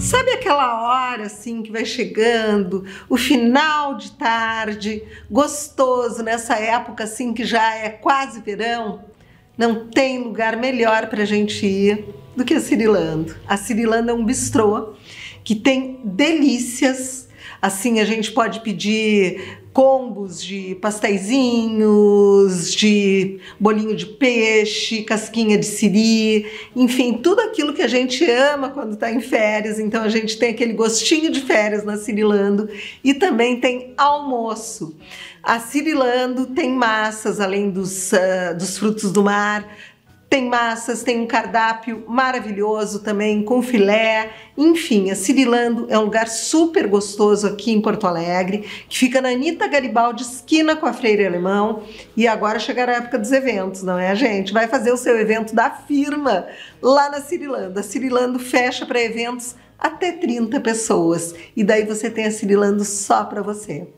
Sabe aquela hora assim que vai chegando, o final de tarde, gostoso nessa época assim que já é quase verão? Não tem lugar melhor para a gente ir do que a Cirilando. A Cirilando é um bistrô que tem delícias. Assim a gente pode pedir combos de pasteizinhos, de bolinho de peixe, casquinha de siri, enfim, tudo aquilo que a gente ama quando está em férias. Então a gente tem aquele gostinho de férias na Cirilando e também tem almoço. A Cirilando tem massas além dos, uh, dos frutos do mar, tem massas, tem um cardápio maravilhoso também, com filé. Enfim, a Cirilando é um lugar super gostoso aqui em Porto Alegre, que fica na Anitta Garibaldi, esquina com a Freire Alemão. E agora chegará a época dos eventos, não é, gente? Vai fazer o seu evento da firma lá na Cirilando. A Cirilando fecha para eventos até 30 pessoas. E daí você tem a Cirilando só para você.